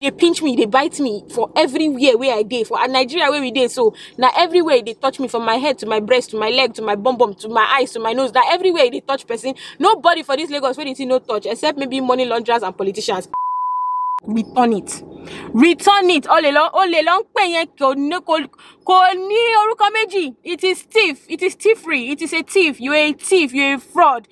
they pinch me, they bite me for everywhere where I did for Nigeria where we did. So now everywhere they touch me from my head to my breast to my leg to my bum bum to my eyes to my nose. Now everywhere they touch person. Nobody for this Lagos where they see no touch except maybe money launderers and politicians. Return it. Return it. All along, all along, kò ní orúkọ méjì. It is thief. It is thievery. It is a thief. You're a thief. You're a fraud.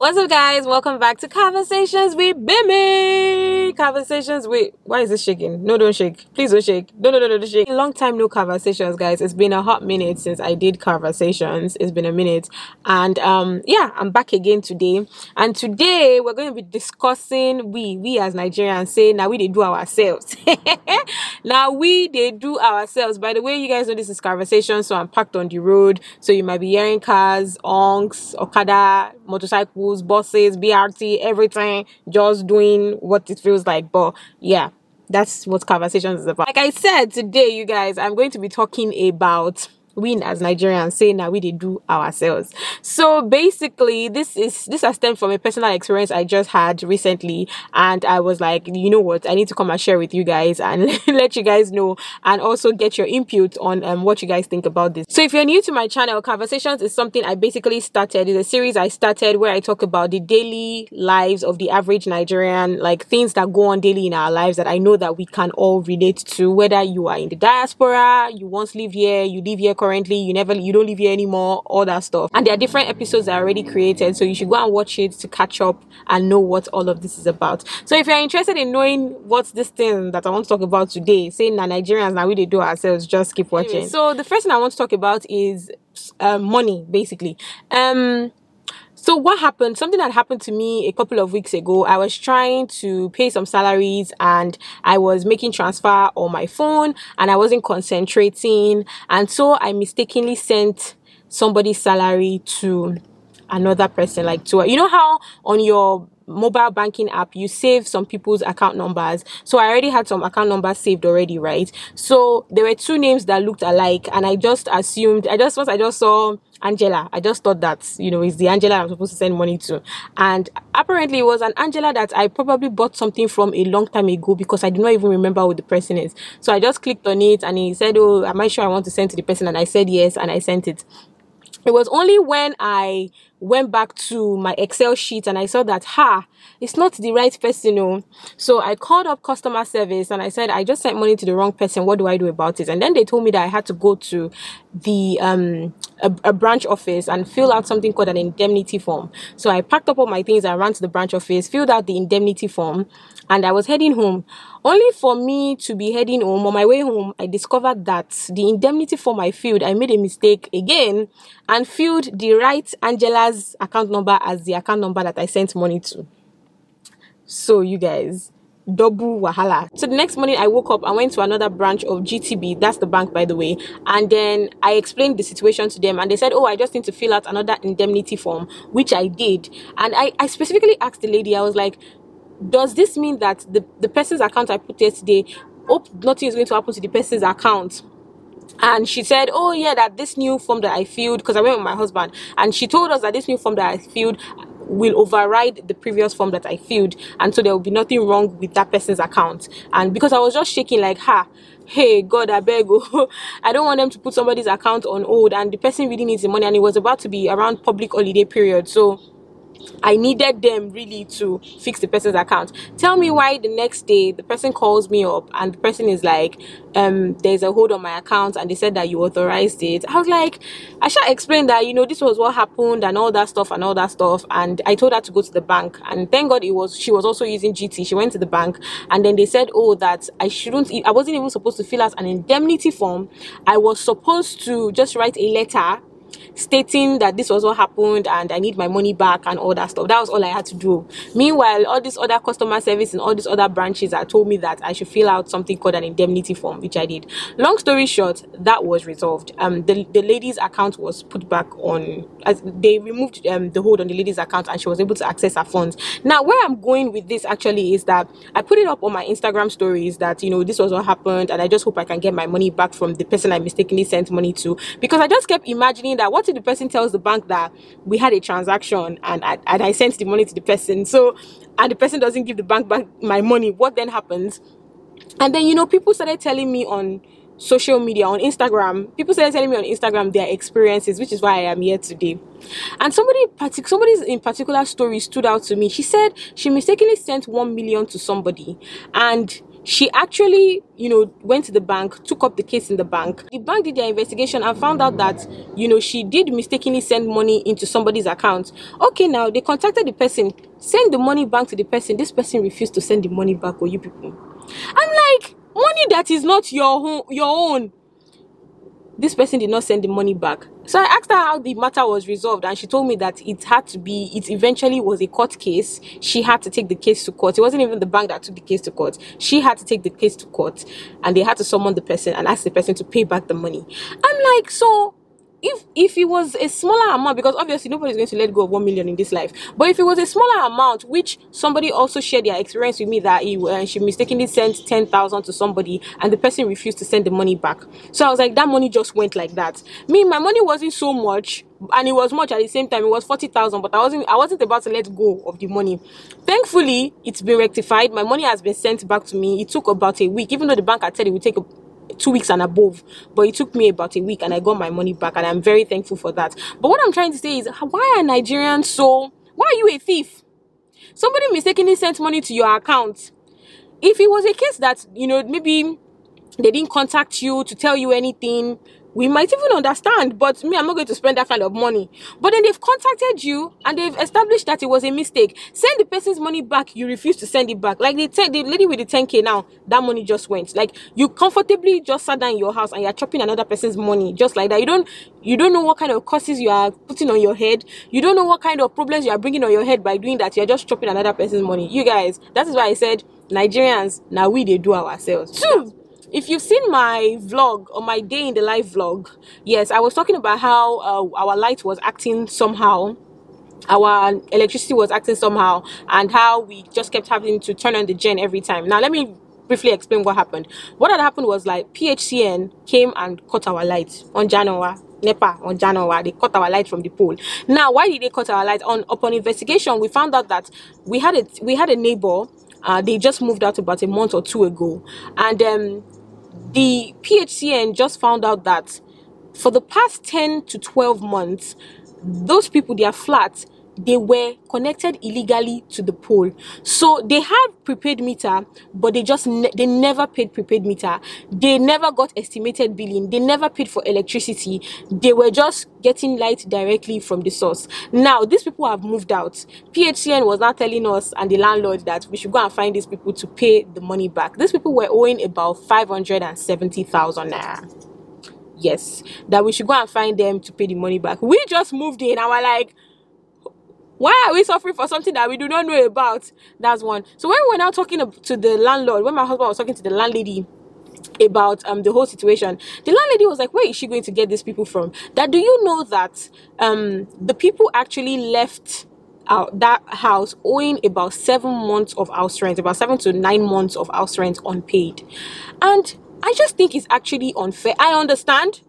What's up guys? Welcome back to Carversations with Bemi. Carversations with why is this shaking? No, don't shake. Please don't shake. No, no, no, no, don't shake. Long time no conversations, guys. It's been a hot minute since I did conversations. It's been a minute. And um yeah, I'm back again today. And today we're going to be discussing we we as Nigerians say now we they do ourselves. now we they do ourselves. By the way, you guys know this is conversation, so I'm parked on the road. So you might be hearing cars, onks, Okada, motorcycles schools, buses, BRT, everything, just doing what it feels like. But yeah, that's what conversations is about. Like I said today, you guys, I'm going to be talking about we as Nigerians say now we did do ourselves. So basically this is this has stemmed from a personal experience I just had recently and I was like, you know what, I need to come and share with you guys and let you guys know and also get your input on um, what you guys think about this. So if you're new to my channel, Carversations is something I basically started. It's a series I started where I talk about the daily lives of the average Nigerian, like things that go on daily in our lives that I know that we can all relate to, whether you are in the diaspora, you once live here, you live here currently, you never, you don't live here anymore, all that stuff. And there are different episodes that are already created, so you should go and watch it to catch up and know what all of this is about. So if you're interested in knowing what's this thing that I want to talk about today, saying that Nigerians now we they do ourselves, just keep watching. Anyway, so the first thing I want to talk about is um, money, basically. Um, so what happened? Something that happened to me a couple of weeks ago. I was trying to pay some salaries and I was making transfer on my phone and I wasn't concentrating. And so I mistakenly sent somebody's salary to another person, like to, you know how on your mobile banking app you save some people's account numbers so i already had some account numbers saved already right so there were two names that looked alike and i just assumed i just once i just saw Angela. I just thought that, you know, it's the Angela I'm supposed to send money to. And apparently it was an Angela that I probably bought something from a long time ago because I do not even remember who the person is. So I just clicked on it and he said, Oh, am I sure I want to send to the person? And I said yes and I sent it. It was only when I went back to my Excel sheet and I saw that, ha, it's not the right person. No. So I called up customer service and I said, I just sent money to the wrong person. What do I do about it? And then they told me that I had to go to the, um, a, a branch office and fill out something called an indemnity form. So I packed up all my things. I ran to the branch office, filled out the indemnity form and I was heading home. Only for me to be heading home on my way home, I discovered that the indemnity form I filled, I made a mistake again and filled the right Angela's account number as the account number that I sent money to. So, you guys, double wahala. So the next morning I woke up, I went to another branch of GTB, that's the bank by the way, and then I explained the situation to them and they said, oh, I just need to fill out another indemnity form, which I did. And I, I specifically asked the lady, I was like, does this mean that the, the person's account I put yesterday, hope nothing is going to happen to the person's account? and she said oh yeah that this new form that i filled because i went with my husband and she told us that this new form that i filled will override the previous form that i filled and so there will be nothing wrong with that person's account. And because i was just shaking like ha hey god i beg oh i don't want them to put somebody's account on hold and the person really needs the money and it was about to be around public holiday period so I needed them really to fix the person's account. Tell me why the next day the person calls me up and the person is like, um, there's a hold on my account and they said that you authorized it. I was like, I should explain that, you know, this was what happened and all that stuff and all that stuff. And I told her to go to the bank. And thank God it was, she was also using GT. She went to the bank and then they said, oh, that I shouldn't, I wasn't even supposed to fill out an indemnity form. I was supposed to just write a letter stating that this was what happened and I need my money back and all that stuff. That was all I had to do. Meanwhile, all these other customer service and all these other branches had told me that I should fill out something called an indemnity form, which I did. Long story short, that was resolved. Um, the, the lady's account was put back on, as they removed um, the hold on the lady's account and she was able to access her funds. Now, where I'm going with this actually is that I put it up on my Instagram stories that, you know, this was what happened and I just hope I can get my money back from the person I mistakenly sent money to because I just kept imagining that what if the person tells the bank that we had a transaction and I, and I sent the money to the person so and the person doesn't give the bank back my money what then happens? And then you know people started telling me on social media on instagram people started telling me on instagram their experiences which is why i am here today. And somebody partic- somebody's in particular story stood out to me. She said she mistakenly sent 1 million to somebody and she actually you know went to the bank took up the case in the bank. The bank did their investigation and found out that you know she did mistakenly send money into somebody's account. Okay now they contacted the person send the money back to the person. This person refused to send the money back or you people. I'm like money that is not your own your own this person did not send the money back. So i asked her how the matter was resolved and she told me that it had to be it eventually was a court case. She had to take the case to court. It wasn't even the bank that took the case to court. She had to take the case to court and they had to summon the person and ask the person to pay back the money. I'm like so if if it was a smaller amount because obviously nobody's going to let go of 1 million in this life but if it was a smaller amount which somebody also shared their experience with me that he, uh, she mistakenly sent 10,000 to somebody and the person refused to send the money back. So i was like that money just went like that. Me my money wasn't so much and it was much at the same time it was 40,000 but i wasn't i wasn't about to let go of the money. Thankfully it's been rectified. My money has been sent back to me. It took about a week. Even though the bank had said it would take a two weeks and above but it took me about a week and i got my money back and i'm very thankful for that. But what i'm trying to say is why are nigerians so why are you a thief? Somebody mistakenly sent money to your account. If it was a case that you know maybe they didn't contact you to tell you anything we might even understand but me i'm not going to spend that kind of money. But then they've contacted you and they've established that it was a mistake. Send the person's money back you refuse to send it back. Like take the lady with the 10k now that money just went. Like you comfortably just sat down in your house and you're chopping another person's money just like that. You don't you don't know what kind of curses you are putting on your head. You don't know what kind of problems you are bringing on your head by doing that. You're just chopping another person's money. You guys that is why i said nigerians now we they do ourselves. Two if you've seen my vlog or my day in the life vlog yes i was talking about how uh, our light was acting somehow our electricity was acting somehow and how we just kept having to turn on the gen every time now let me briefly explain what happened what had happened was like phcn came and cut our light on january NEPA on January, they cut our light from the pole. Now, why did they cut our light? On upon investigation, we found out that we had a we had a neighbor. Uh, they just moved out about a month or two ago, and um, the PHCN just found out that for the past 10 to 12 months, those people, their flats, they were connected illegally to the pole. So they had prepaid meter but they just ne they never paid prepaid meter. They never got estimated billing. They never paid for electricity. They were just getting light directly from the source. Now these people have moved out. Phcn was now telling us and the landlord that we should go and find these people to pay the money back. These people were owing about 570,000 naira. Yes that we should go and find them to pay the money back. We just moved in and we're like why are we suffering for something that we do not know about? That's one. So when we were now talking to the landlord when my husband was talking to the landlady about um the whole situation the landlady was like where is she going to get these people from? That do you know that um the people actually left out that house owing about seven months of house rent about seven to nine months of house rent unpaid? And i just think it's actually unfair. I understand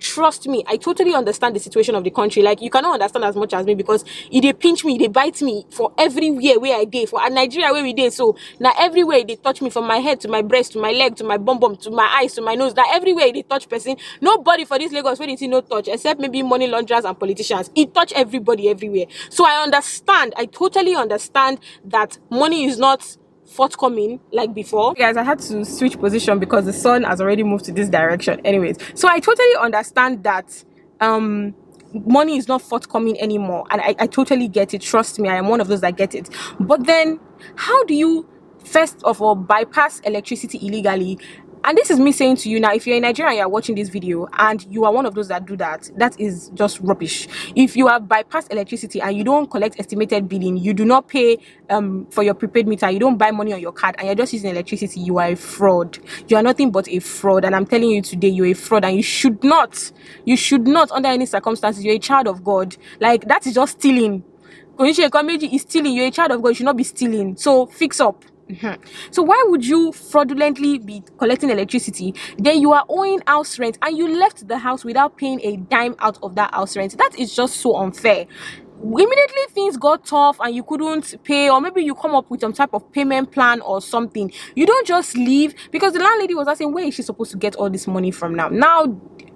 trust me i totally understand the situation of the country. Like you cannot understand as much as me because e dey pinch me e dey bite me for everywhere where i dey for nigeria where we dey. So now everywhere they touch me from my head to my breast to my leg to my bum bum to my eyes to my nose Now everywhere they touch person. Nobody for this lagos wey dey see no touch except maybe money launderers and politicians e touch everybody everywhere. So i understand i totally understand that money is not forthcoming like before? Guys i had to switch position because the sun has already moved to this direction. Anyways so i totally understand that um money is not forthcoming anymore and I, I totally get it. Trust me i am one of those that get it. But then how do you first of all bypass electricity illegally and this is me saying to you now if you're in nigeria and you're watching this video and you are one of those that do that that is just rubbish. If you have bypassed electricity and you don't collect estimated billing you do not pay um, for your prepaid meter you don't buy money on your card and you're just using electricity you are a fraud. You are nothing but a fraud. And i'm telling you today you're a fraud and you should not you should not under any circumstances you're a child of god. Like that is just stealing. Is stealing. You're a child of god you should not be stealing. So fix up Mm-hmm. So why would you fraudulently be collecting electricity? Then you are owing house rent and you left the house without paying a dime out of that house rent. That is just so unfair immediately things got tough and you couldn't pay or maybe you come up with some type of payment plan or something you don't just leave because the landlady was asking where is she supposed to get all this money from now now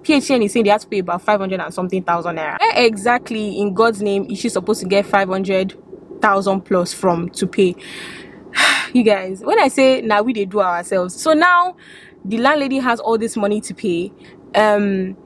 PHN is saying they have to pay about 500 and something thousand naira where exactly in god's name is she supposed to get 500 thousand plus from to pay you guys when i say now we they do ourselves so now the landlady has all this money to pay. Um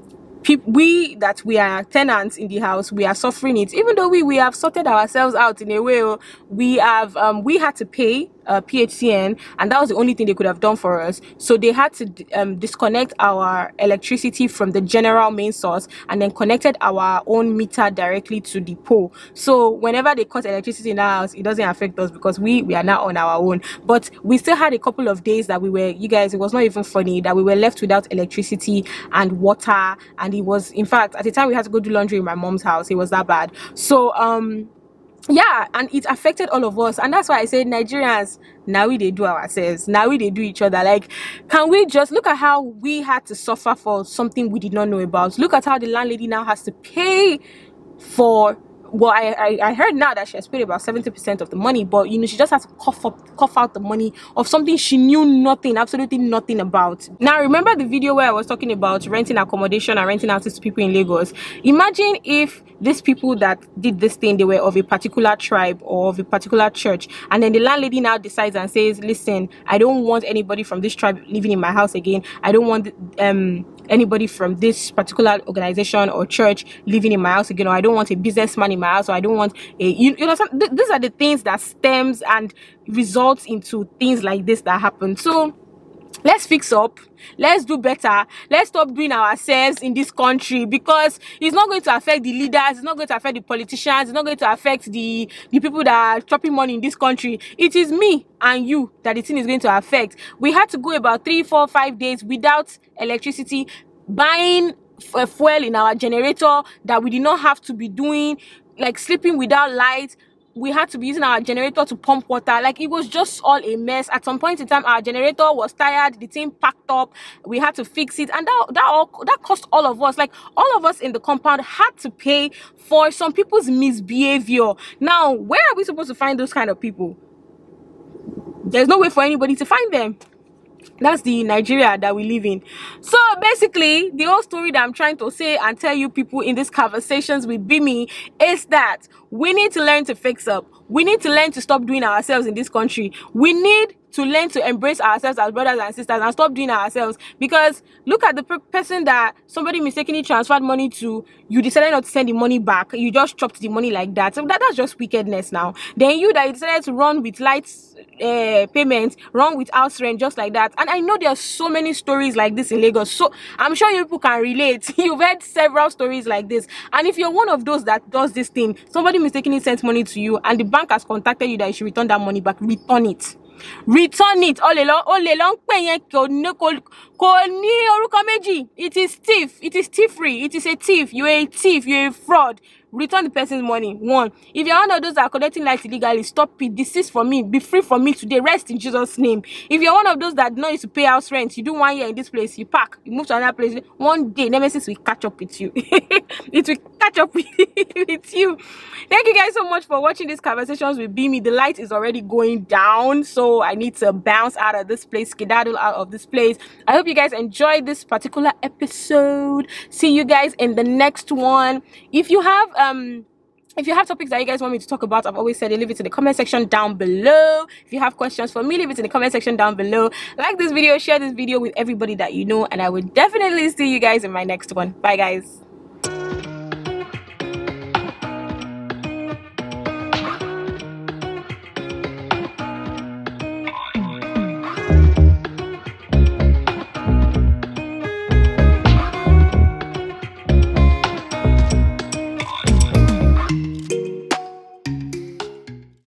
we that we are tenants in the house we are suffering it. Even though we we have sorted ourselves out in a way oh, we have um we had to pay uh, PHCN, and that was the only thing they could have done for us. So they had to um, disconnect our electricity from the general main source and then connected our own meter directly to the pole. So whenever they cut electricity in our house, it doesn't affect us because we we are now on our own. But we still had a couple of days that we were, you guys, it was not even funny that we were left without electricity and water, and it was, in fact, at the time we had to go do laundry in my mom's house. It was that bad. So um yeah and it affected all of us and that's why i say nigerians now we they do ourselves now we they do each other. Like can we just look at how we had to suffer for something we did not know about. Look at how the landlady now has to pay for well I, I, I heard now that she has paid about 70 percent of the money but you know she just has to cough up cough out the money of something she knew nothing absolutely nothing about. Now remember the video where i was talking about renting accommodation and renting houses to people in lagos? Imagine if these people that did this thing they were of a particular tribe or of a particular church and then the landlady now decides and says listen i don't want anybody from this tribe living in my house again. I don't want um anybody from this particular organization or church living in my house again or i don't want a businessman in my house or i don't want a you, you know some, th these are the things that stems and results into things like this that happen. So let's fix up. Let's do better. Let's stop doing ourselves in this country because it's not going to affect the leaders it's not going to affect the politicians it's not going to affect the the people that are chopping money in this country. It is me and you that the thing is going to affect. We had to go about three four five days without electricity buying uh, fuel in our generator that we did not have to be doing like sleeping without light we had to be using our generator to pump water. Like it was just all a mess. At some point in time our generator was tired the team packed up we had to fix it and that that all that cost all of us. Like all of us in the compound had to pay for some people's misbehavior. Now where are we supposed to find those kind of people? There's no way for anybody to find them that's the nigeria that we live in. So basically the whole story that i'm trying to say and tell you people in these carversations with bemi is that we need to learn to fix up. We need to learn to stop doing ourselves in this country. We need to learn to embrace ourselves as brothers and sisters and stop doing ourselves. Because look at the per person that somebody mistakenly transferred money to you decided not to send the money back you just chopped the money like that. So that, that's just wickedness now. Then you that you decided to run with light uh, payments run with house rent just like that. And i know there are so many stories like this in lagos. So i'm sure you people can relate. You've heard several stories like this. And if you're one of those that does this thing somebody mistakenly sent money to you and the bank has contacted you that you should return that money back return it return it. Olè lọ olè lọ ń pè yẹn kò ní kò ní orúkọ méjì. It is thief. It is thievery. It is a thief. You are a thief. You are a fraud return the person's money. One if you're one of those that are collecting light illegally stop it. Desist from me be free from me today. Rest in jesus name. If you're one of those that know you to pay house rent you do one year in this place you pack you move to another place one day nemesis will catch up with you. It will catch up with, you. Thank you guys so much for watching these carversations with Bemi. The light is already going down so I need to bounce out of this place skedaddle out of this place. I hope you guys enjoyed this particular episode. See you guys in the next one. If you have um if you have topics that you guys want me to talk about, I've always said leave it in the comment section down below. If you have questions for me, leave it in the comment section down below. Like this video, share this video with everybody that you know, and I will definitely see you guys in my next one. Bye, guys.